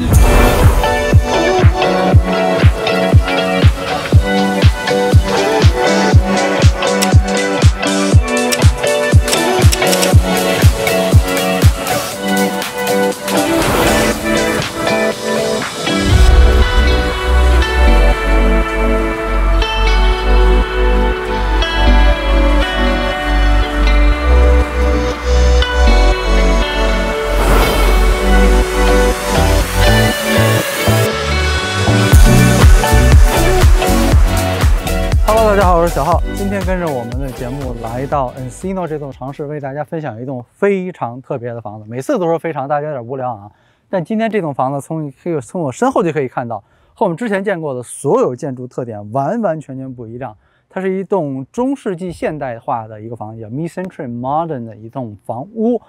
大 Encino 这栋城市，为大家分享一栋非常特别的房子。每次都说非常，大家有点无聊啊。但今天这栋房子从可以从我身后就可以看到，和我们之前见过的所有建筑特点完完全全不一样。它是一栋中世纪现代化的一个房子，叫 Mid-Century Modern 的一栋房屋。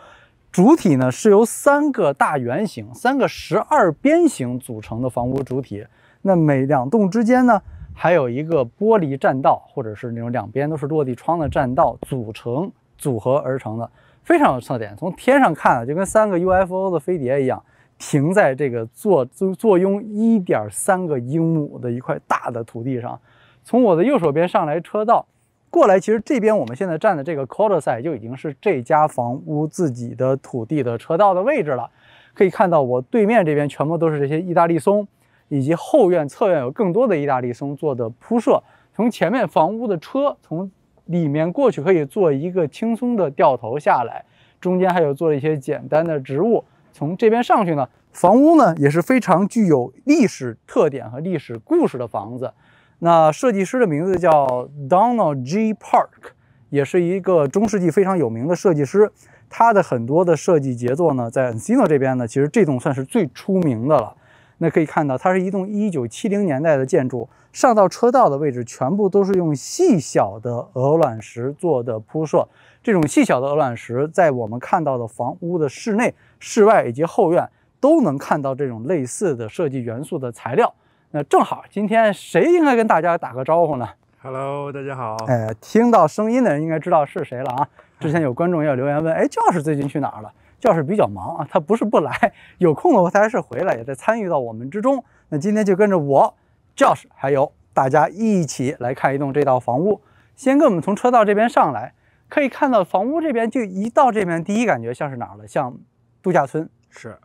主体呢是由三个大圆形、三个十二边形组成的房屋主体。那每两栋之间呢？还有一个玻璃栈道，或者是那种两边都是落地窗的栈道组成组合而成的，非常有特点。从天上看啊，就跟三个 UFO 的飞碟一样，停在这个坐坐拥一点三个英亩的一块大的土地上。从我的右手边上来车道过来，其实这边我们现在站的这个 c o l t e 就已经是这家房屋自己的土地的车道的位置了。可以看到我对面这边全部都是这些意大利松。以及后院、侧院有更多的意大利松做的铺设，从前面房屋的车从里面过去可以做一个轻松的掉头下来，中间还有做了一些简单的植物。从这边上去呢，房屋呢也是非常具有历史特点和历史故事的房子。那设计师的名字叫 Donald G. Park，也是一个中世纪非常有名的设计师。他的很多的设计杰作呢，在 Encino 这边呢，其实这栋算是最出名的了。那可以看到，它是一栋一九七零年代的建筑，上到车道的位置全部都是用细小的鹅卵石做的铺设。这种细小的鹅卵石，在我们看到的房屋的室内、室外以及后院都能看到这种类似的设计元素的材料。那正好，今天谁应该跟大家打个招呼呢？Hello，大家好。哎，听到声音的人应该知道是谁了啊？之前有观众要留言问，哎，教师最近去哪儿了？教室比较忙啊，他不是不来，有空的话他还是回来，也在参与到我们之中。那今天就跟着我，教室还有大家一起来看一栋这套房屋。先跟我们从车道这边上来，可以看到房屋这边就一到这边，第一感觉像是哪儿了？像度假村，是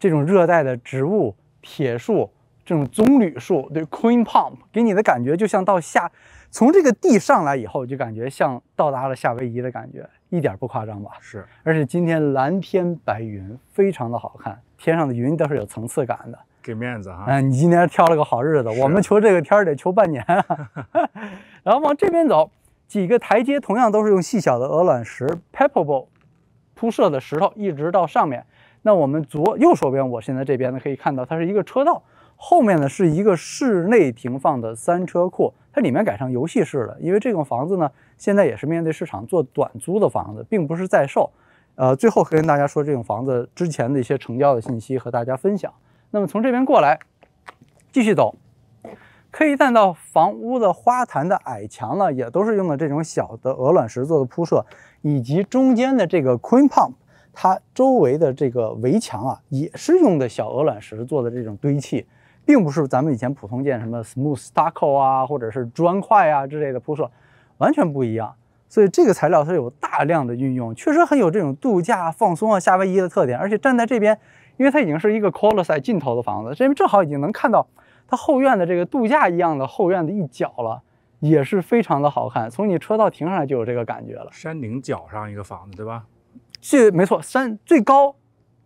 这种热带的植物、铁树，这种棕榈树，对，Queen Palm，给你的感觉就像到夏。从这个地上来以后，就感觉像到达了夏威夷的感觉，一点不夸张吧？是，而且今天蓝天白云，非常的好看，天上的云都是有层次感的，给面子哈。嗯，你今天挑了个好日子，我们求这个天儿得求半年。然后往这边走，几个台阶同样都是用细小的鹅卵石 （pebble） 铺设的石头，一直到上面。那我们左右手边，我现在这边呢，可以看到它是一个车道。后面呢是一个室内停放的三车库，它里面改成游戏室了。因为这种房子呢，现在也是面对市场做短租的房子，并不是在售。呃，最后跟大家说这种房子之前的一些成交的信息和大家分享。那么从这边过来，继续走，可以看到房屋的花坛的矮墙呢，也都是用的这种小的鹅卵石做的铺设，以及中间的这个 Queen Pump，它周围的这个围墙啊，也是用的小鹅卵石做的这种堆砌。并不是咱们以前普通见什么 smooth stucco 啊，或者是砖块啊之类的铺设，完全不一样。所以这个材料它有大量的运用，确实很有这种度假放松啊、夏威夷的特点。而且站在这边，因为它已经是一个 c o l o s s 尽头的房子，这边正好已经能看到它后院的这个度假一样的后院的一角了，也是非常的好看。从你车道停上来就有这个感觉了。山顶角上一个房子，对吧？是没错，山最高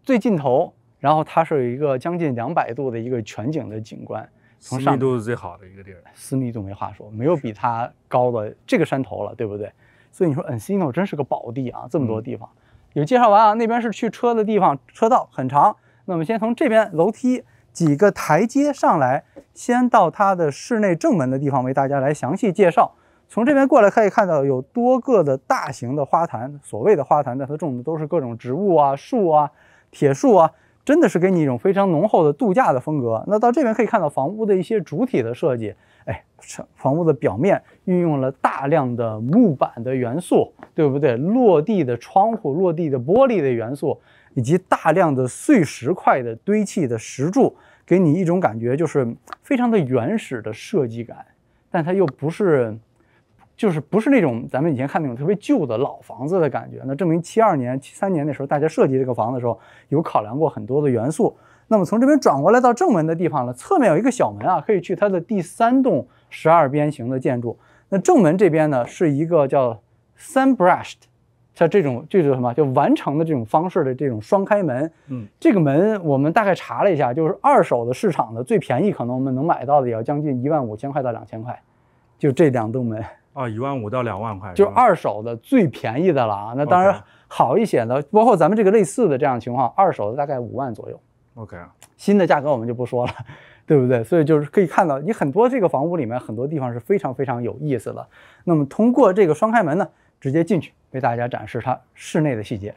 最尽头。然后它是有一个将近两百度的一个全景的景观，私密度是最好的一个地儿，私密度没话说，没有比它高的这个山头了，对不对？所以你说 Encino 真是个宝地啊，这么多地方有介绍完啊，那边是去车的地方，车道很长。那我们先从这边楼梯几个台阶上来，先到它的室内正门的地方为大家来详细介绍。从这边过来可以看到有多个的大型的花坛，所谓的花坛，但它种的都是各种植物啊、树啊、铁树啊。真的是给你一种非常浓厚的度假的风格。那到这边可以看到房屋的一些主体的设计，哎，房屋的表面运用了大量的木板的元素，对不对？落地的窗户、落地的玻璃的元素，以及大量的碎石块的堆砌的石柱，给你一种感觉就是非常的原始的设计感，但它又不是，就是不是那种咱们以前看那种特别旧的老房子的感觉。那证明七二年、七三年那时候大家设计这个房子的时候，有考量过很多的元素。那么从这边转过来到正门的地方呢，侧面有一个小门啊，可以去它的第三栋十二边形的建筑。那正门这边呢，是一个叫 sunbrushed，像这种这种什么就完成的这种方式的这种双开门。嗯，这个门我们大概查了一下，就是二手的市场的最便宜，可能我们能买到的也要将近一万五千块到两千块，就这两栋门。哦，一万五到两万块，就二手的最便宜的了啊。那当然好一些的，包括咱们这个类似的这样情况，二手的大概五万左右。OK 啊，新的价格我们就不说了，对不对？所以就是可以看到，你很多这个房屋里面很多地方是非常非常有意思的。那么通过这个双开门呢，直接进去为大家展示它室内的细节。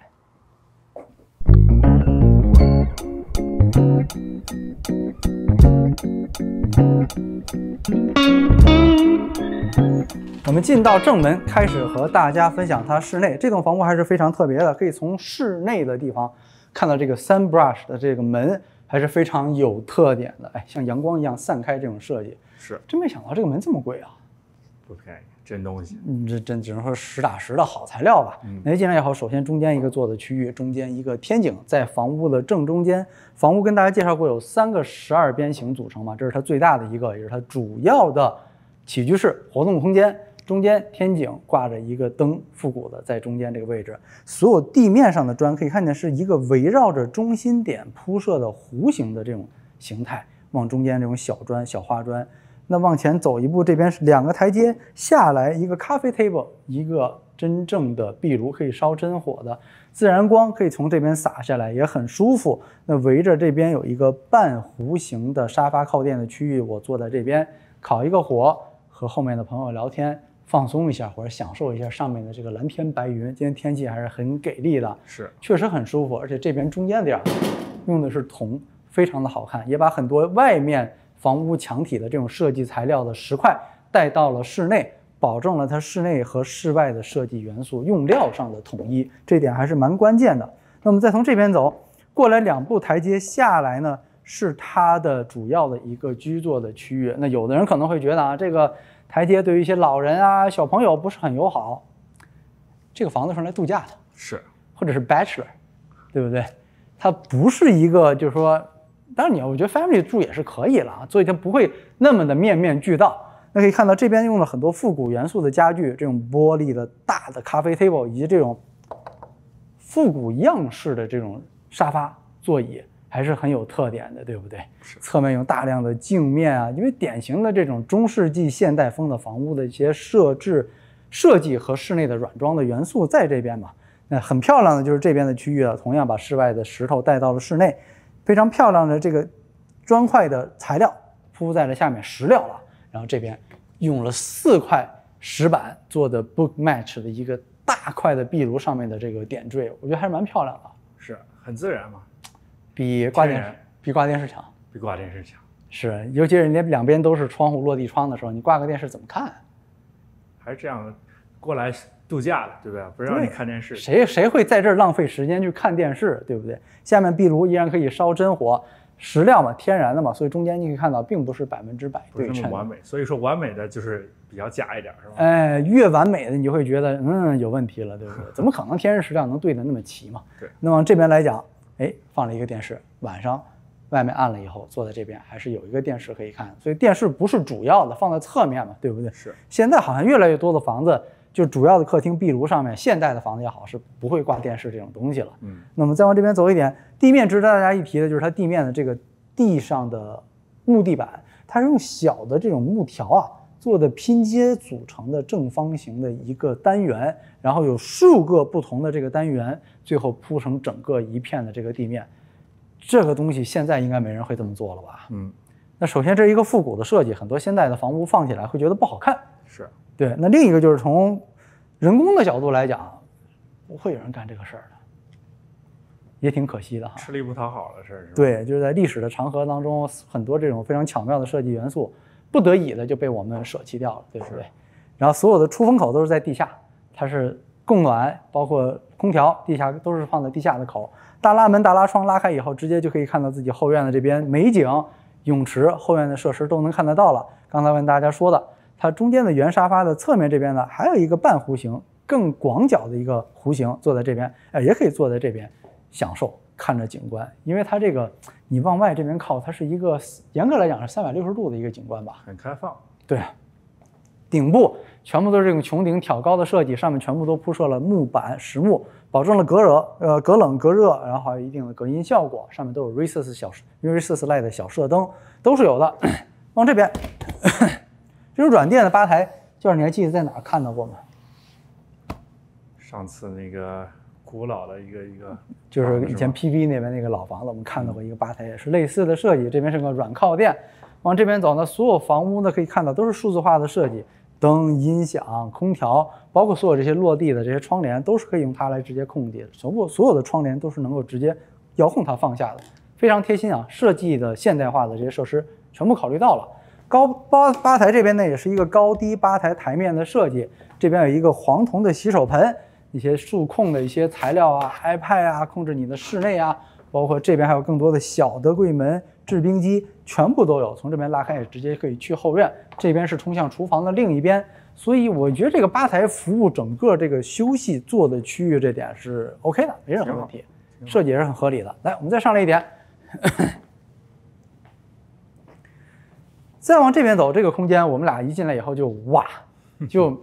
我们进到正门，开始和大家分享它室内。这栋房屋还是非常特别的，可以从室内的地方。看到这个 sunbrush 的这个门还是非常有特点的，哎，像阳光一样散开这种设计，是真没想到这个门这么贵啊！不便宜，真东西，嗯，这真只能说实打实的好材料吧。那进来以后，首先中间一个做的区域，中间一个天井，在房屋的正中间。房屋跟大家介绍过，有三个十二边形组成嘛，这是它最大的一个，也是它主要的起居室活动空间。中间天井挂着一个灯，复古的在中间这个位置。所有地面上的砖可以看见是一个围绕着中心点铺设的弧形的这种形态，往中间这种小砖、小花砖。那往前走一步，这边是两个台阶下来，一个咖啡 table，一个真正的壁炉可以烧真火的，自然光可以从这边洒下来，也很舒服。那围着这边有一个半弧形的沙发靠垫的区域，我坐在这边烤一个火，和后面的朋友聊天。放松一下，或者享受一下上面的这个蓝天白云。今天天气还是很给力的，是确实很舒服。而且这边中间点儿用的是铜，非常的好看，也把很多外面房屋墙体的这种设计材料的石块带到了室内，保证了它室内和室外的设计元素用料上的统一，这点还是蛮关键的。那么再从这边走过来两步台阶下来呢，是它的主要的一个居座的区域。那有的人可能会觉得啊，这个。台阶对于一些老人啊、小朋友不是很友好。这个房子是来度假的，是，或者是 bachelor，对不对？它不是一个，就是说，当然你要，我觉得 family 住也是可以了啊，所以它不会那么的面面俱到。那可以看到这边用了很多复古元素的家具，这种玻璃的大的咖啡 table，以及这种复古样式的这种沙发座椅。还是很有特点的，对不对？侧面用大量的镜面啊，因为典型的这种中世纪现代风的房屋的一些设置、设计和室内的软装的元素在这边嘛。那很漂亮的就是这边的区域啊，同样把室外的石头带到了室内，非常漂亮的这个砖块的材料铺在了下面石料了。然后这边用了四块石板做的 book match 的一个大块的壁炉上面的这个点缀，我觉得还是蛮漂亮的，是很自然嘛。比挂电视比挂电视强，比挂电视强是，尤其是你两边都是窗户落地窗的时候，你挂个电视怎么看？还是这样过来度假的，对不对？不让你看电视，谁谁会在这儿浪费时间去看电视，对不对？下面壁炉依然可以烧真火，石料嘛，天然的嘛，所以中间你可以看到，并不是百分之百对称，完美。所以说完美的就是比较假一点，是吧？哎，越完美的你就会觉得嗯有问题了，对不对？怎么可能天然石料能对得那么齐嘛？对。那么这边来讲。哎，放了一个电视，晚上外面暗了以后，坐在这边还是有一个电视可以看，所以电视不是主要的，放在侧面嘛，对不对？是。现在好像越来越多的房子，就主要的客厅壁炉上面，现代的房子也好，是不会挂电视这种东西了。嗯。那么再往这边走一点，地面值得大家一提的就是它地面的这个地上的木地板，它是用小的这种木条啊做的拼接组成的正方形的一个单元，然后有数个不同的这个单元。最后铺成整个一片的这个地面，这个东西现在应该没人会这么做了吧？嗯，那首先这是一个复古的设计，很多现代的房屋放起来会觉得不好看。是对。那另一个就是从人工的角度来讲，不会有人干这个事儿的，也挺可惜的哈。吃力不讨好的事儿。对，就是在历史的长河当中，很多这种非常巧妙的设计元素，不得已的就被我们舍弃掉了，对不对？然后所有的出风口都是在地下，它是。供暖，包括空调，地下都是放在地下的口。大拉门、大拉窗拉开以后，直接就可以看到自己后院的这边美景、泳池、后院的设施都能看得到了。刚才问大家说的，它中间的圆沙发的侧面这边呢，还有一个半弧形、更广角的一个弧形，坐在这边，哎，也可以坐在这边享受看着景观，因为它这个你往外这边靠，它是一个严格来讲是三百六十度的一个景观吧。很开放。对，顶部全部都是这种穹顶挑高的设计，上面全部都铺设了木板实木，保证了隔热、呃隔冷隔热，然后还有一定的隔音效果。上面都有 recess 小 Resus Light 的小射灯，都是有的。往这边，这种软垫的吧台，就是你还记得在哪儿看到过吗？上次那个古老的一个一个，就是以前 PV 那边那个老房子，我们看到过一个吧台，也是类似的设计。这边是个软靠垫，往这边走呢，所有房屋呢可以看到都是数字化的设计，灯、音响、空调，包括所有这些落地的这些窗帘，都是可以用它来直接控制的。全部所有的窗帘都是能够直接遥控它放下的，非常贴心啊！设计的现代化的这些设施全部考虑到了。高吧吧台这边呢，也是一个高低吧台台面的设计，这边有一个黄铜的洗手盆。一些数控的一些材料啊，iPad 啊，控制你的室内啊，包括这边还有更多的小的柜门、制冰机，全部都有。从这边拉开也直接可以去后院，这边是通向厨房的另一边。所以我觉得这个吧台服务整个这个休息坐的区域这点是 OK 的，没任何问题，设计也是很合理的。来，我们再上来一点，再往这边走，这个空间我们俩一进来以后就哇，就。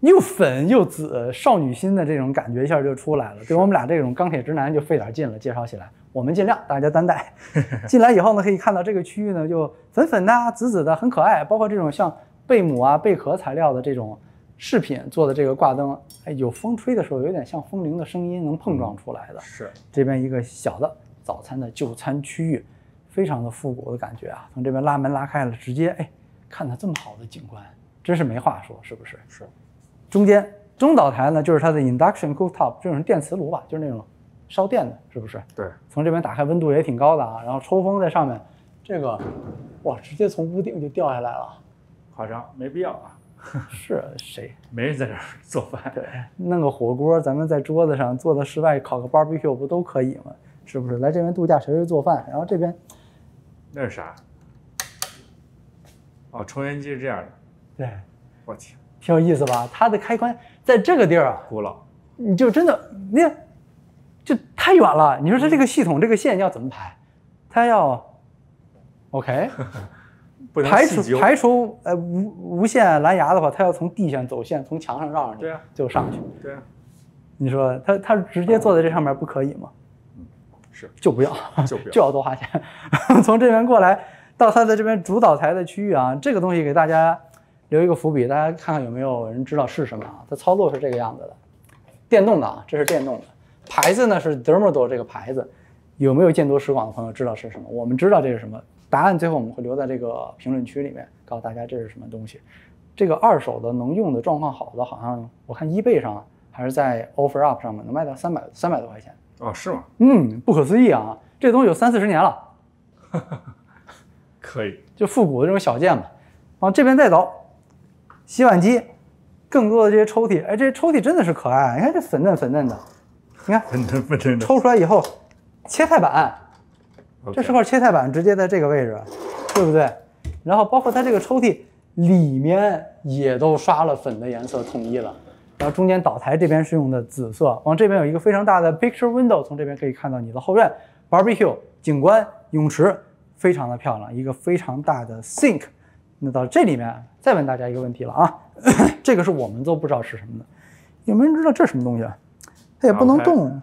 又粉又紫，少女心的这种感觉一下就出来了。对我们俩这种钢铁直男就费点劲了。介绍起来，我们尽量，大家担待。进来以后呢，可以看到这个区域呢，就粉粉的、紫紫的，很可爱。包括这种像贝母啊、贝壳材料的这种饰品做的这个挂灯，哎，有风吹的时候，有点像风铃的声音能碰撞出来的。是这边一个小的早餐的就餐区域，非常的复古的感觉啊。从这边拉门拉开了，直接哎，看到这么好的景观，真是没话说，是不是？是。中间中岛台呢，就是它的 induction cooktop，这种电磁炉吧，就是那种烧电的，是不是？对。从这边打开，温度也挺高的啊。然后抽风在上面，这个哇，直接从屋顶就掉下来了。夸张，没必要啊。是 谁？没人在这儿做饭。对，弄个火锅，咱们在桌子上坐到室外烤个 barbecue 不都可以吗？是不是？来这边度假谁会做饭？然后这边那是啥？哦，抽烟机是这样的。对。我天。挺有意思吧？它的开关在这个地儿啊，古老，你就真的那就太远了。你说它这个系统这个线要怎么排？它要 OK，排除排除呃无无线蓝牙的话，它要从地下走线，从墙上绕上去，对啊，就上去。对啊，你说它它直接坐在这上面不可以吗？嗯，是就不要 就不要就要多花钱。从这边过来到它的这边主导台的区域啊，这个东西给大家。留一个伏笔，大家看看有没有人知道是什么啊？它操作是这个样子的，电动的啊，这是电动的，牌子呢是 e m o d o 这个牌子，有没有见多识广的朋友知道是什么？我们知道这是什么，答案最后我们会留在这个评论区里面，告诉大家这是什么东西。这个二手的能用的状况好的，好像我看 eBay 上还是在 OfferUp 上面能卖到三百三百多块钱哦，是吗？嗯，不可思议啊，这东西有三四十年了，可以，就复古的这种小件吧。往这边再走。洗碗机，更多的这些抽屉，哎，这些抽屉真的是可爱。你看这粉嫩粉嫩的，你看粉嫩粉嫩的，抽出来以后，切菜板，这是块切菜板，直接在这个位置，对不对？然后包括它这个抽屉里面也都刷了粉的颜色，统一了。然后中间岛台这边是用的紫色，往这边有一个非常大的 picture window，从这边可以看到你的后院，barbecue 景观泳池，非常的漂亮，一个非常大的 sink。那到这里面再问大家一个问题了啊，这个是我们都不知道是什么的，有没有人知道这是什么东西？它也不能动，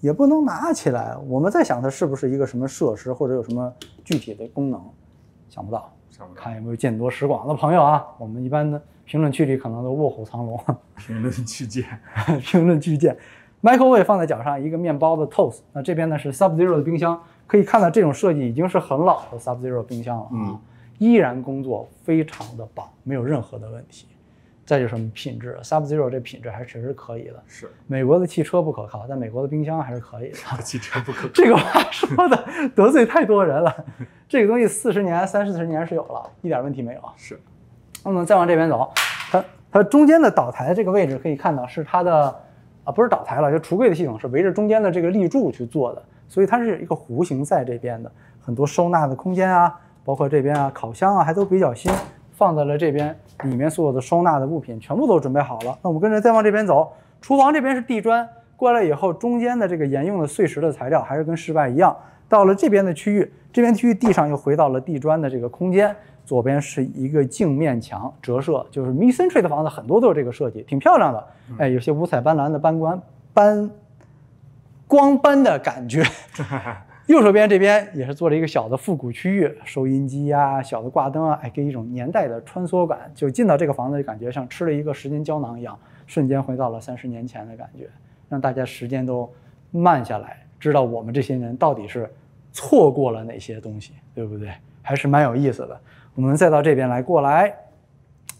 也不能拿起来。我们在想它是不是一个什么设施或者有什么具体的功能，想不到。看有没有见多识广的朋友啊？我们一般的评论区里可能都卧虎藏龙。评论区见，评论区见。Microwave 放在脚上，一个面包的 toast。那这边呢是 Sub Zero 的冰箱，可以看到这种设计已经是很老的 Sub Zero 冰箱了啊。依然工作非常的棒，没有任何的问题。再就是品质，Sub Zero 这品质还是确实可以的。是美国的汽车不可靠，但美国的冰箱还是可以的。汽车不可靠，这个话说的 得罪太多人了。这个东西四十年、三四十年是有了，一点问题没有。是。那么再往这边走，它它中间的岛台这个位置可以看到是它的啊，不是岛台了，就橱柜的系统是围着中间的这个立柱去做的，所以它是一个弧形在这边的，很多收纳的空间啊，包括这边啊烤箱啊还都比较新，放在了这边，里面所有的收纳的物品全部都准备好了。那我们跟着再往这边走，厨房这边是地砖，过来以后中间的这个沿用的碎石的材料还是跟室外一样。到了这边的区域，这边区域地上又回到了地砖的这个空间。左边是一个镜面墙折射，就是 Mid Century 的房子很多都是这个设计，挺漂亮的。哎，有些五彩斑斓的斑光斑光斑的感觉。右手边这边也是做了一个小的复古区域，收音机呀、小的挂灯啊，哎，给一种年代的穿梭感。就进到这个房子，就感觉像吃了一个时间胶囊一样，瞬间回到了三十年前的感觉，让大家时间都慢下来，知道我们这些人到底是错过了哪些东西，对不对？还是蛮有意思的。我们再到这边来，过来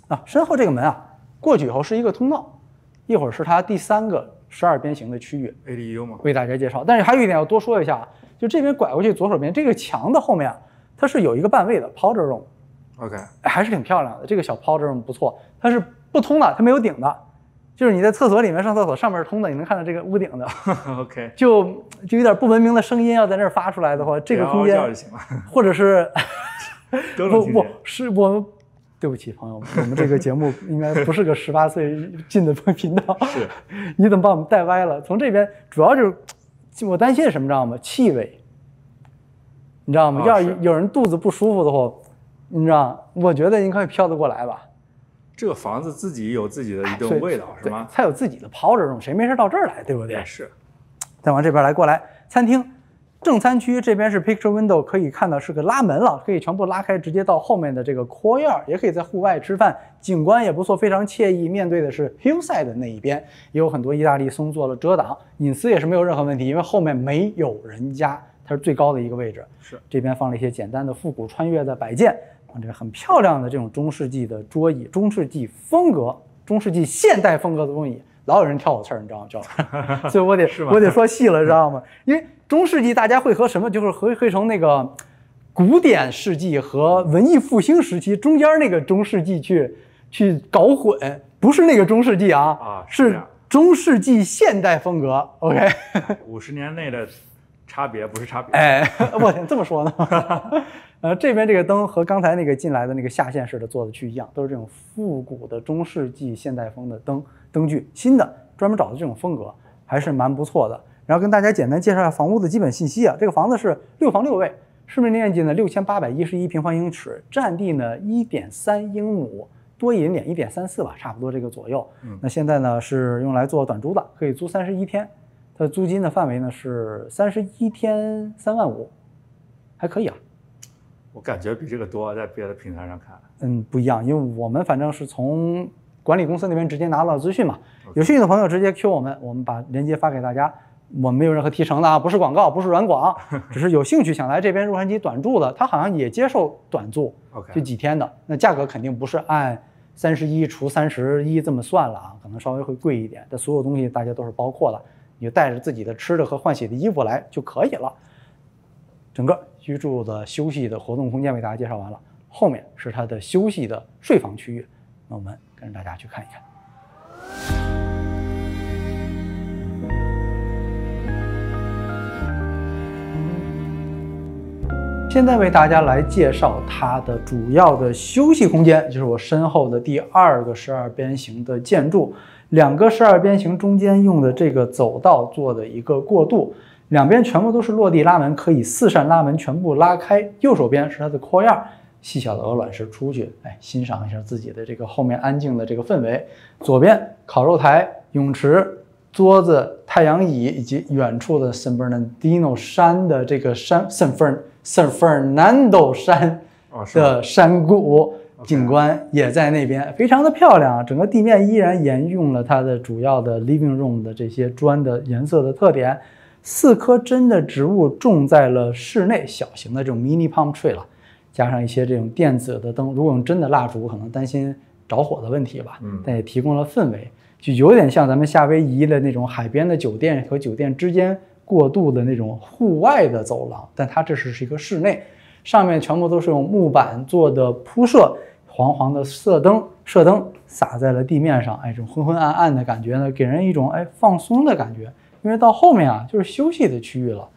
啊，身后这个门啊，过去以后是一个通道，一会儿是它第三个十二边形的区域，ADU 嘛，为大家介绍。但是还有一点要多说一下啊，就这边拐过去左手边这个墙的后面啊，它是有一个半位的 powder room，OK，还是挺漂亮的。这个小 powder room 不错，它是不通的，它没有顶的，就是你在厕所里面上厕所，上面是通的，你能看到这个屋顶的，OK，就就有点不文明的声音要在那儿发出来的话，这个空间或者是。不不是我，对不起朋友们，我们这个节目应该不是个十八岁进的频道。是，你怎么把我们带歪了？从这边主要就是，我担心什么知道吗？气味，你知道吗？要有人肚子不舒服的话，你知道？我觉得应该飘得过来吧。这个房子自己有自己的一种味道，是吗？它有自己的 powder room，谁没事到这儿来，对不对？是。再往这边来，过来餐厅。正餐区这边是 picture window，可以看到是个拉门了，可以全部拉开，直接到后面的这个 courtyard，也可以在户外吃饭，景观也不错，非常惬意。面对的是 hillside 的那一边，也有很多意大利松做了遮挡，隐私也是没有任何问题，因为后面没有人家，它是最高的一个位置。是这边放了一些简单的复古穿越的摆件，啊这个很漂亮的这种中世纪的桌椅，中世纪风格、中世纪现代风格的桌椅。老有人挑我刺儿，你知道吗？教授，所以我得我得说细了，知道吗？因为中世纪大家会和什么，就是会会从那个古典世纪和文艺复兴时期中间那个中世纪去去搞混，不是那个中世纪啊，啊，是中世纪现代风格。OK，五十年内的差别不是差别。哎，我天，这么说呢？呃，这边这个灯和刚才那个进来的那个下线式的做的区一样，都是这种复古的中世纪现代风的灯。灯具新的，专门找的这种风格还是蛮不错的。然后跟大家简单介绍一下房屋的基本信息啊，这个房子是六房六卫，室内面积呢六千八百一十一平方英尺，占地呢一点三英亩多一点点，一点三四吧，差不多这个左右。那现在呢是用来做短租的，可以租三十一天，它的租金的范围呢是三十一天三万五，还可以啊。我感觉比这个多，在别的平台上看。嗯，不一样，因为我们反正是从。管理公司那边直接拿到资讯嘛，有兴趣的朋友直接 Q 我们，我们把链接发给大家。我们没有任何提成的啊，不是广告，不是软广，只是有兴趣想来这边洛杉矶短住的，他好像也接受短住，就几天的。那价格肯定不是按三十一除三十一这么算了啊，可能稍微会贵一点。但所有东西大家都是包括了，你就带着自己的吃的和换洗的衣服来就可以了。整个居住的休息的活动空间为大家介绍完了，后面是它的休息的睡房区域。那我们。跟着大家去看一看。现在为大家来介绍它的主要的休息空间，就是我身后的第二个十二边形的建筑。两个十二边形中间用的这个走道做的一个过渡，两边全部都是落地拉门，可以四扇拉门全部拉开。右手边是它的扩样。细小的鹅卵石出去，哎，欣赏一下自己的这个后面安静的这个氛围。左边烤肉台、泳池、桌子、太阳椅，以及远处的 San Bernardino 山的这个山 San Fern San Fernando 山的山谷景观也在那边，非常的漂亮啊。整个地面依然沿用了它的主要的 living room 的这些砖的颜色的特点。四棵真的植物种在了室内，小型的这种 mini palm tree 了。加上一些这种电子的灯，如果用真的蜡烛，可能担心着火的问题吧。嗯，但也提供了氛围，就有点像咱们夏威夷的那种海边的酒店和酒店之间过渡的那种户外的走廊。但它这是是一个室内，上面全部都是用木板做的铺设，黄黄的射灯，射灯洒在了地面上，哎，这种昏昏暗暗的感觉呢，给人一种哎放松的感觉。因为到后面啊，就是休息的区域了。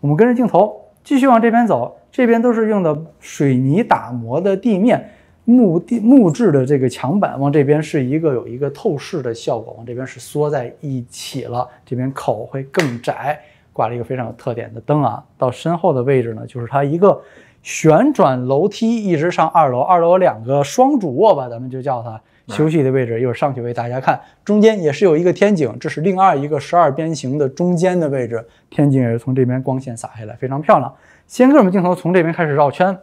我们跟着镜头继续往这边走，这边都是用的水泥打磨的地面，木地木质的这个墙板，往这边是一个有一个透视的效果，往这边是缩在一起了，这边口会更窄，挂了一个非常有特点的灯啊。到身后的位置呢，就是它一个。旋转楼梯一直上二楼，二楼有两个双主卧吧，咱们就叫它休息的位置。一会儿上去为大家看，中间也是有一个天井，这是另外一个十二边形的中间的位置，天井也是从这边光线洒下来，非常漂亮。先跟我们镜头从这边开始绕圈，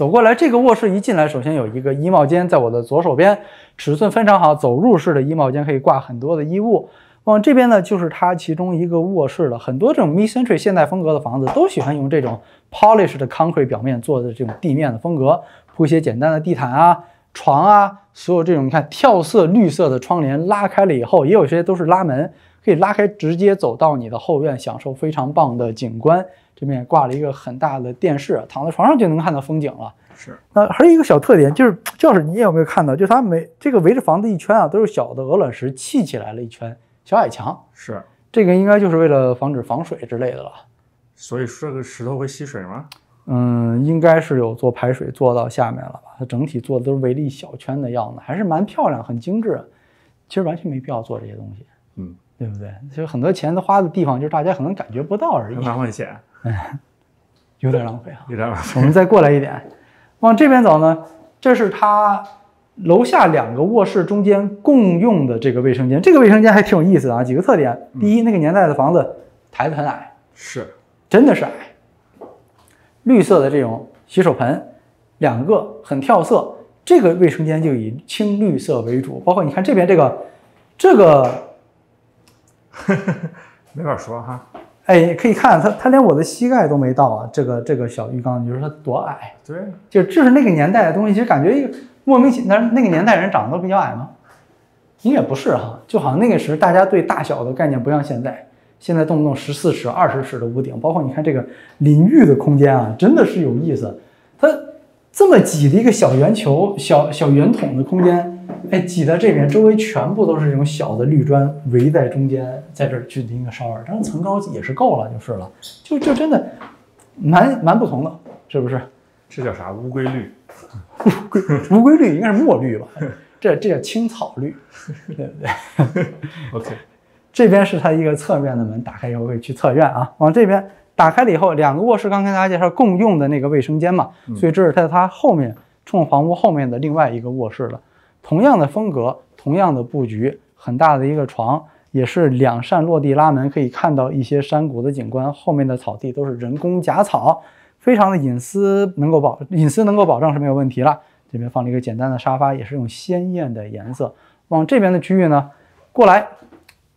走过来。这个卧室一进来，首先有一个衣帽间，在我的左手边，尺寸非常好，走入式的衣帽间可以挂很多的衣物。往这边呢，就是它其中一个卧室了。很多这种 mid-century 现代风格的房子都喜欢用这种。Polish 的 concrete 表面做的这种地面的风格，铺一些简单的地毯啊、床啊，所有这种你看跳色绿色的窗帘拉开了以后，也有些都是拉门，可以拉开直接走到你的后院，享受非常棒的景观。这边挂了一个很大的电视，躺在床上就能看到风景了。是，那还有一个小特点就是，教室你有没有看到？就是它每这个围着房子一圈啊，都是小的鹅卵石砌起来了一圈小矮墙。是，这个应该就是为了防止防水之类的了。所以这个石头会吸水吗？嗯，应该是有做排水做到下面了吧？它整体做的都是围了一小圈的样子，还是蛮漂亮，很精致。其实完全没必要做这些东西，嗯，对不对？其实很多钱都花的地方，就是大家可能感觉不到而已。浪费钱，嗯，有点浪费啊，有点浪费。我们再过来一点，往这边走呢，这是它楼下两个卧室中间共用的这个卫生间。这个卫生间还挺有意思的啊，几个特点。第一，那个年代的房子台子很矮，是。真的是矮，绿色的这种洗手盆，两个很跳色。这个卫生间就以青绿色为主，包括你看这边这个，这个 没法说哈。哎，可以看他，他连我的膝盖都没到啊。这个这个小浴缸，你说它多矮？对，就就是那个年代的东西，其实感觉一个莫名其妙。那个年代人长得都比较矮吗？你也不是哈，就好像那个时大家对大小的概念不像现在。现在动不动十四尺、二十尺的屋顶，包括你看这个淋浴的空间啊，真的是有意思。它这么挤的一个小圆球、小小圆筒的空间，哎，挤在这边，周围全部都是这种小的绿砖围在中间，在这儿去淋个烧儿，当然层高也是够了，就是了。就就真的蛮蛮不同的，是不是？这叫啥？乌龟绿？乌龟乌龟绿应该是墨绿吧？这这叫青草绿，对不对？OK。这边是它一个侧面的门，打开以后可以去侧院啊。往这边打开了以后，两个卧室，刚跟大家介绍共用的那个卫生间嘛，所以这是在它后面冲房屋后面的另外一个卧室了。同样的风格，同样的布局，很大的一个床，也是两扇落地拉门，可以看到一些山谷的景观。后面的草地都是人工假草，非常的隐私，能够保隐私能够保证是没有问题了。这边放了一个简单的沙发，也是用鲜艳的颜色。往这边的区域呢，过来。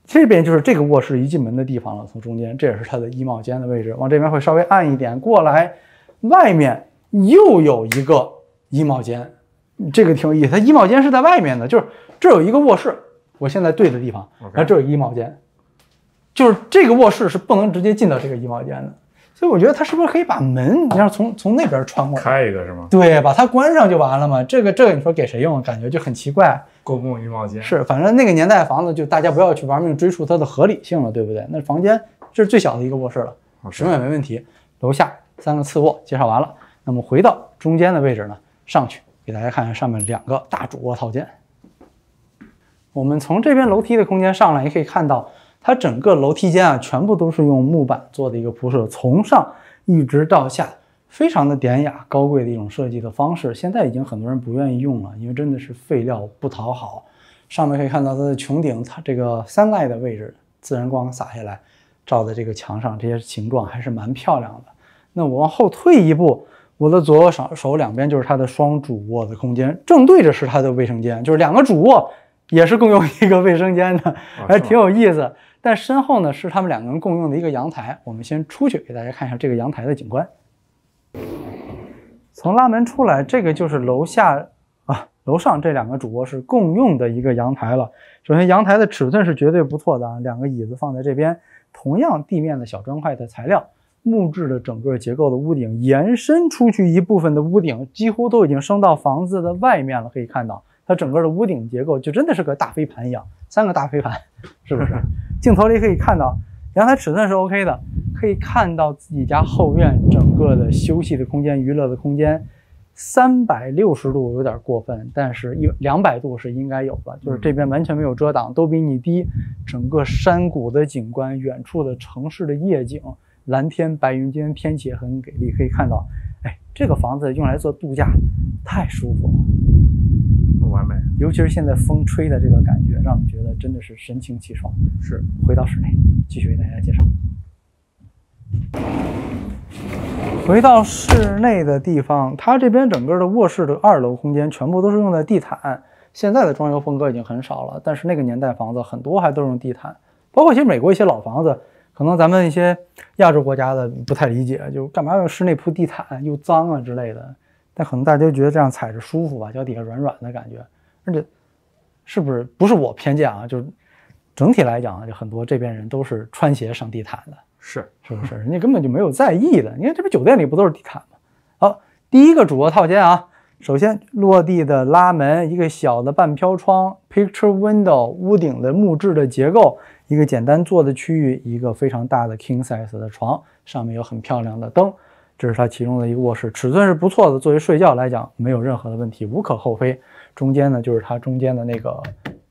这边就是这个卧室一进门的地方了，从中间，这也是它的衣帽间的位置。往这边会稍微暗一点，过来，外面又有一个衣帽间，这个挺有意思。它衣帽间是在外面的，就是这有一个卧室，我现在对的地方，然后这有衣帽间，就是这个卧室是不能直接进到这个衣帽间的。所以我觉得它是不是可以把门，你要从从那边穿过来，开一个是吗？对，把它关上就完了嘛。这个这个你说给谁用？感觉就很奇怪。公共衣帽间是，反正那个年代房子就大家不要去玩命追溯它的合理性了，对不对？那房间这是最小的一个卧室了，什么也没问题。楼下三个次卧介绍完了，那么回到中间的位置呢，上去给大家看看上面两个大主卧套间。我们从这边楼梯的空间上来，也可以看到。它整个楼梯间啊，全部都是用木板做的一个铺设，从上一直到下，非常的典雅高贵的一种设计的方式。现在已经很多人不愿意用了，因为真的是废料不讨好。上面可以看到它的穹顶，它这个 sunlight 的位置，自然光洒下来，照在这个墙上，这些形状还是蛮漂亮的。那我往后退一步，我的左右手手两边就是它的双主卧的空间，正对着是它的卫生间，就是两个主卧也是共用一个卫生间的，还挺有意思。但身后呢是他们两个人共用的一个阳台，我们先出去给大家看一下这个阳台的景观。从拉门出来，这个就是楼下啊，楼上这两个主卧是共用的一个阳台了。首先，阳台的尺寸是绝对不错的啊，两个椅子放在这边，同样地面的小砖块的材料，木质的整个结构的屋顶延伸出去一部分的屋顶，几乎都已经升到房子的外面了。可以看到，它整个的屋顶结构就真的是个大飞盘一样，三个大飞盘，是不是？镜头里可以看到，阳台尺寸是 OK 的，可以看到自己家后院整个的休息的空间、娱乐的空间。三百六十度有点过分，但是一两百度是应该有的，就是这边完全没有遮挡，都比你低。整个山谷的景观，远处的城市的夜景，蓝天白云，今天天气也很给力，可以看到，哎，这个房子用来做度假太舒服了，完美。尤其是现在风吹的这个感觉，让我们觉得真的是神清气爽。是，回到室内，继续为大家介绍。回到室内的地方，它这边整个的卧室的二楼空间全部都是用的地毯。现在的装修风格已经很少了，但是那个年代房子很多还都是用地毯。包括其实美国一些老房子，可能咱们一些亚洲国家的不太理解，就干嘛要室内铺地毯，又脏啊之类的。但可能大家觉得这样踩着舒服吧，脚底下软软的感觉。而且是不是不是我偏见啊？就是整体来讲，就很多这边人都是穿鞋上地毯的。是是不是？人家根本就没有在意的。你看，这边酒店里不都是地毯吗？好，第一个主卧套间啊，首先落地的拉门，一个小的半飘窗，picture window，屋顶的木质的结构，一个简单坐的区域，一个非常大的 king size 的床，上面有很漂亮的灯。这是它其中的一个卧室，尺寸是不错的，作为睡觉来讲没有任何的问题，无可厚非。中间呢，就是它中间的那个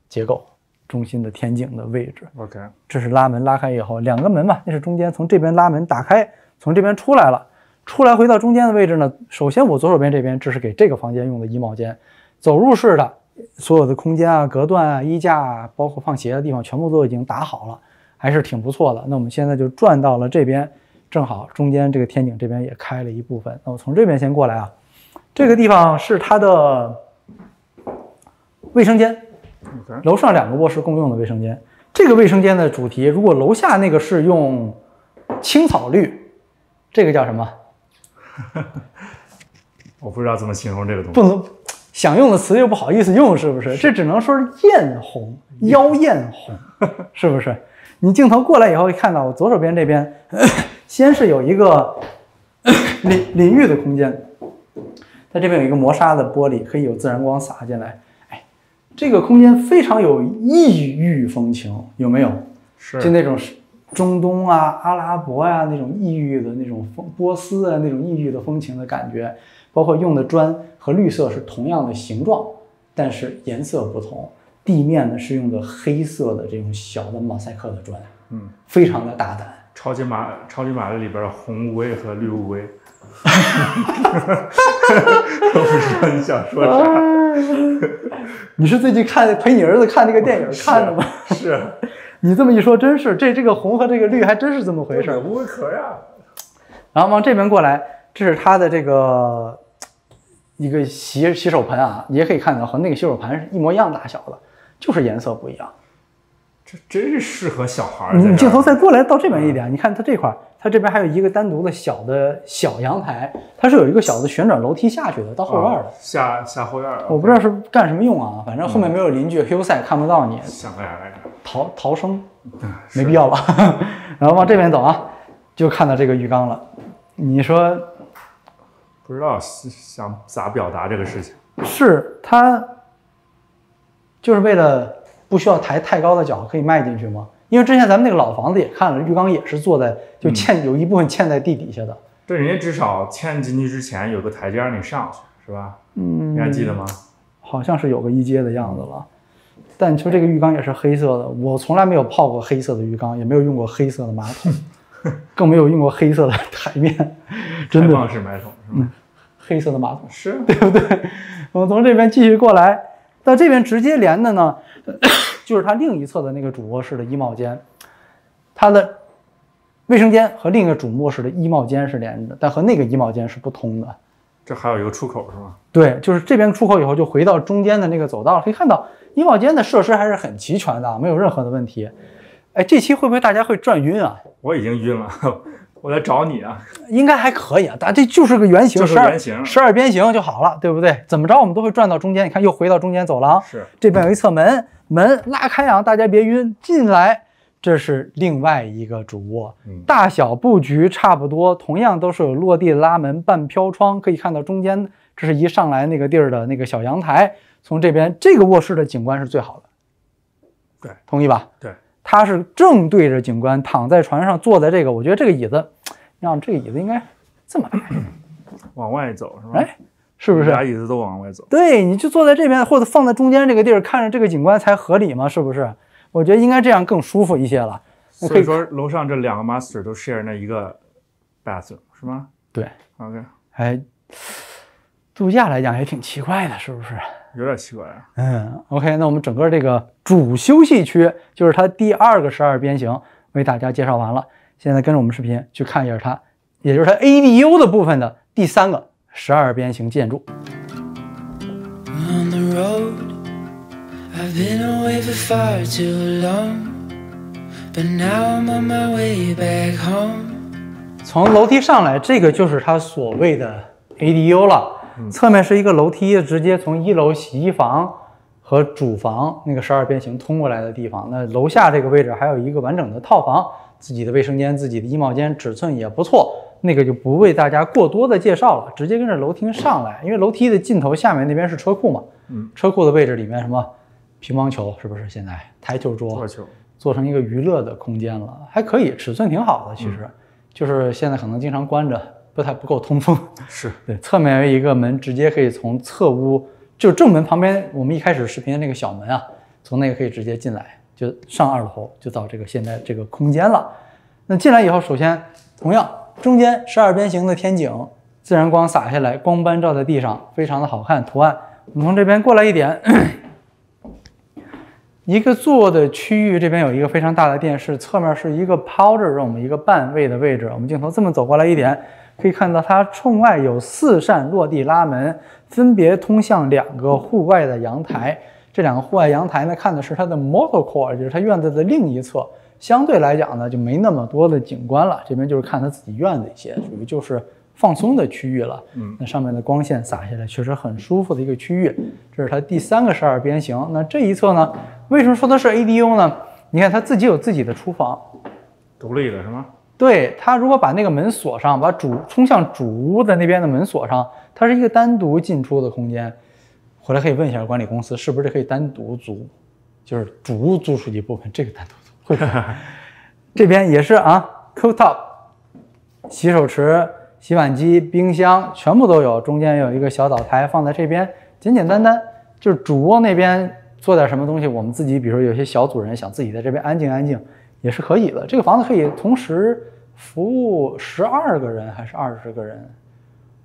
结构。中心的天井的位置，OK，这是拉门拉开以后两个门嘛，那是中间从这边拉门打开，从这边出来了，出来回到中间的位置呢。首先我左手边这边这是给这个房间用的衣帽间，走入式的所有的空间啊、隔断啊、衣架啊，包括放鞋的地方全部都已经打好了，还是挺不错的。那我们现在就转到了这边，正好中间这个天井这边也开了一部分。那我从这边先过来啊，这个地方是它的卫生间。楼上两个卧室共用的卫生间，这个卫生间的主题，如果楼下那个是用青草绿，这个叫什么？我不知道怎么形容这个东西。不能想用的词又不好意思用，是不是？这只能说是艳红，妖艳红，是不是？你镜头过来以后，会看到我左手边这边，先是有一个淋淋浴的空间，它这边有一个磨砂的玻璃，可以有自然光洒进来。哎这个空间非常有异域风情，有没有？是，就那种中东啊、阿拉伯呀那种异域的那种风，波斯啊那种异域的风情的感觉。包括用的砖和绿色是同样的形状，但是颜色不同。地面呢是用的黑色的这种小的马赛克的砖，嗯，非常的大胆。超级马超级玛丽里边红乌龟和绿乌龟。我不知道你想说啥。你是最近看陪你儿子看那个电影看的吗？是。你这么一说，真是这这个红和这个绿还真是这么回事。乌龟壳呀。然后往这边过来，这是它的这个一个洗洗手盆啊，你也可以看到和那个洗手盆是一模一样大小的，就是颜色不一样。这真是适合小孩儿。你镜头再过来到这边一点，你看它这块。它这边还有一个单独的小的小阳台，它是有一个小的旋转楼梯下去的，到后院的。下下后院我不知道是干什么用啊，反正后面没有邻居，Hill side 看不到你。想干啥来着？逃逃生，没必要吧。然后往这边走啊，就看到这个浴缸了。你说，不知道想咋表达这个事情？是他就是为了不需要抬太高的脚可以迈进去吗？因为之前咱们那个老房子也看了，浴缸也是坐在就嵌有一部分嵌在地底下的。对，人家至少嵌进去之前有个台阶儿，你上去是吧？嗯，你还记得吗？好像是有个一阶的样子了。但你说这个浴缸也是黑色的，我从来没有泡过黑色的浴缸，也没有用过黑色的马桶，更没有用过黑色的台面。真的是马桶是吗？黑色的马桶是 对不对？我们从这边继续过来，到这边直接连的呢。就是它另一侧的那个主卧室的衣帽间，它的卫生间和另一个主卧室的衣帽间是连着，但和那个衣帽间是不通的。这还有一个出口是吗？对，就是这边出口以后就回到中间的那个走道，可以看到衣帽间的设施还是很齐全的，没有任何的问题。哎，这期会不会大家会转晕啊？我已经晕了，我来找你啊。应该还可以啊，但这就是个圆形，十二十二边形就好了，对不对？怎么着我们都会转到中间。你看，又回到中间走廊，是这边有一侧门。门拉开啊，大家别晕。进来这是另外一个主卧，嗯大小布局差不多，同样都是有落地拉门、半飘窗，可以看到中间这是一上来那个地儿的那个小阳台，从这边这个卧室的景观是最好的，对，同意吧？对，它是正对着景观，躺在船上坐在这个，我觉得这个椅子，让这个椅子应该这么来，往外走是吧？哎，是不是？俩椅子都往外走。对，你就坐在这边，或者放在中间这个地儿，看着这个景观才合理嘛，是不是？我觉得应该这样更舒服一些了。所以说楼上这两个 master 都 share 那一个 bathroom 是吗对，？OK，哎度假来讲也挺奇怪的，是不是？有点奇怪啊。嗯，OK，那我们整个这个主休息区就是它第二个十二边形，为大家介绍完了。现在跟着我们视频去看一下它，也就是它 ADU 的部分的第三个十二边形建筑。on the road. I've been away for far too long, but now I'm on my way back home. 从楼梯上来，这个就是它所谓的 ADU 了。侧面是一个楼梯，直接从一楼洗衣房和主房那个十二边形通过来的地方。那楼下这个位置还有一个完整的套房，自己的卫生间、自己的衣帽间，尺寸也不错。那个就不为大家过多的介绍了，直接跟着楼梯上来，因为楼梯的尽头下面那边是车库嘛。嗯，车库的位置里面什么乒乓球是不是？现在台球桌、桌球，做成一个娱乐的空间了，还可以，尺寸挺好的。其实，就是现在可能经常关着，不太不够通风。是对，侧面有一个门，直接可以从侧屋，就正门旁边，我们一开始视频的那个小门啊，从那个可以直接进来，就上二楼，就到这个现在这个空间了。那进来以后，首先同样中间十二边形的天井，自然光洒下来，光斑照在地上，非常的好看图案。我们从这边过来一点，一个坐的区域，这边有一个非常大的电视，侧面是一个 powder room，一个半位的位置。我们镜头这么走过来一点，可以看到它冲外有四扇落地拉门，分别通向两个户外的阳台。这两个户外阳台呢，看的是它的 motor core，就是它院子的另一侧。相对来讲呢，就没那么多的景观了。这边就是看它自己院子一些，属于就是放松的区域了。嗯，那上面的光线洒下来，确实很舒服的一个区域。这是它第三个十二边形。那这一侧呢，为什么说它是 ADU 呢？你看它自己有自己的厨房，独立的是吗？对它如果把那个门锁上，把主冲向主屋的那边的门锁上，它是一个单独进出的空间。回来可以问一下管理公司，是不是可以单独租，就是主屋租出去一部分，这个单独租。这边也是啊，cooktop，洗手池、洗碗机、冰箱全部都有，中间有一个小岛台放在这边，简简单单，就是主卧那边做点什么东西，我们自己，比如说有些小组人想自己在这边安静安静，也是可以的。这个房子可以同时服务十二个人还是二十个人，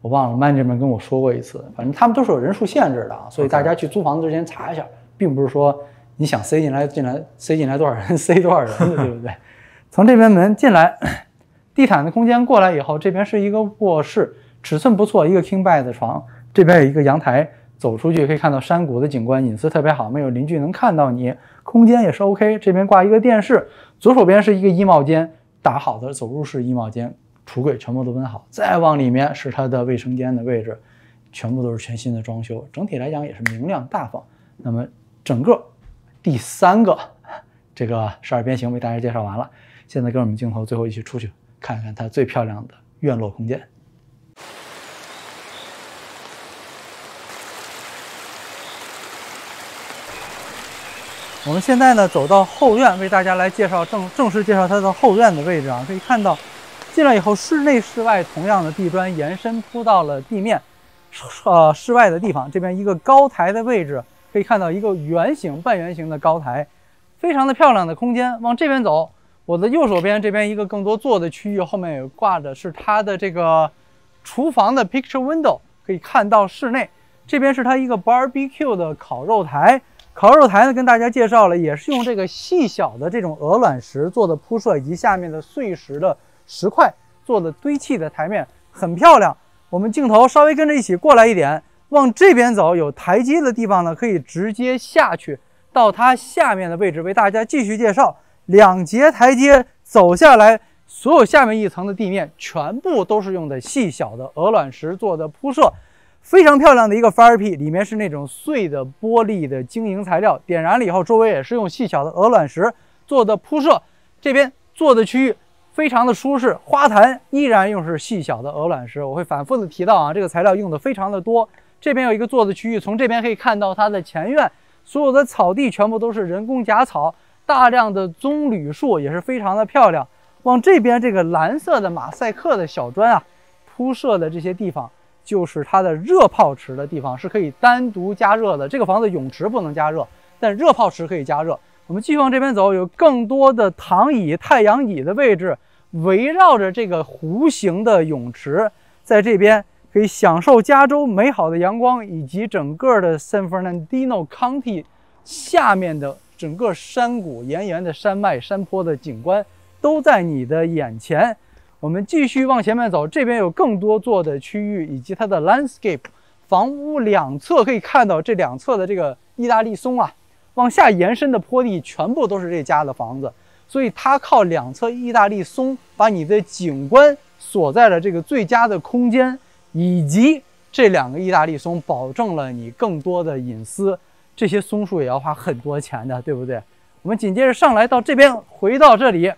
我忘了，manager 们跟我说过一次，反正他们都是有人数限制的啊，所以大家去租房子之前查一下，并不是说你想塞进来进来 塞进来多少人塞多少人的，对 不对？从这边门进来，地毯的空间过来以后，这边是一个卧室，尺寸不错，一个 king bed 的床，这边有一个阳台，走出去可以看到山谷的景观，隐私特别好，没有邻居能看到你，空间也是 OK。这边挂一个电视，左手边是一个衣帽间，打好的走入式衣帽间，橱柜全部都温好，再往里面是它的卫生间的位置，全部都是全新的装修，整体来讲也是明亮大方。那么整个第三个这个十二边形为大家介绍完了，现在跟我们镜头最后一起出去看看它最漂亮的院落空间。我们现在呢走到后院，为大家来介绍正正式介绍它的后院的位置啊。可以看到，进来以后，室内室外同样的地砖延伸铺到了地面，呃，室外的地方这边一个高台的位置，可以看到一个圆形、半圆形的高台，非常的漂亮的空间。往这边走，我的右手边这边一个更多坐的区域，后面有挂的是它的这个厨房的 picture window，可以看到室内。这边是它一个 barbecue 的烤肉台。烤肉台呢，跟大家介绍了，也是用这个细小的这种鹅卵石做的铺设，以及下面的碎石的石块做的堆砌的台面，很漂亮。我们镜头稍微跟着一起过来一点，往这边走，有台阶的地方呢，可以直接下去到它下面的位置，为大家继续介绍。两节台阶走下来，所有下面一层的地面全部都是用的细小的鹅卵石做的铺设。非常漂亮的一个 fire pit，里面是那种碎的玻璃的晶莹材料，点燃了以后，周围也是用细小的鹅卵石做的铺设。这边坐的区域非常的舒适，花坛依然用是细小的鹅卵石。我会反复的提到啊，这个材料用的非常的多。这边有一个坐的区域，从这边可以看到它的前院，所有的草地全部都是人工假草，大量的棕榈树也是非常的漂亮。往这边这个蓝色的马赛克的小砖啊，铺设的这些地方，就是它的热泡池的地方，是可以单独加热的。这个房子泳池不能加热，但热泡池可以加热。我们继续往这边走，有更多的躺椅、太阳椅的位置，围绕着这个弧形的泳池，在这边可以享受加州美好的阳光，以及整个的 San Fernando County 下面的整个山谷、沿沿的山脉、山坡的景观。都在你的眼前。我们继续往前面走，这边有更多座的区域以及它的 landscape。房屋两侧可以看到这两侧的这个意大利松啊，往下延伸的坡地全部都是这家的房子，所以它靠两侧意大利松把你的景观锁在了这个最佳的空间，以及这两个意大利松保证了你更多的隐私。这些松树也要花很多钱的，对不对？我们紧接着上来到这边，回到这里。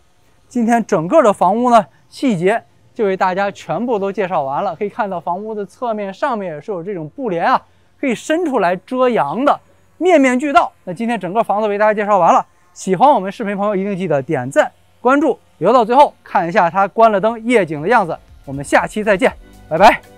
今天整个的房屋呢，细节就为大家全部都介绍完了。可以看到房屋的侧面、上面也是有这种布帘啊，可以伸出来遮阳的，面面俱到。那今天整个房子为大家介绍完了，喜欢我们视频朋友一定记得点赞、关注，留到最后看一下它关了灯夜景的样子。我们下期再见，拜拜。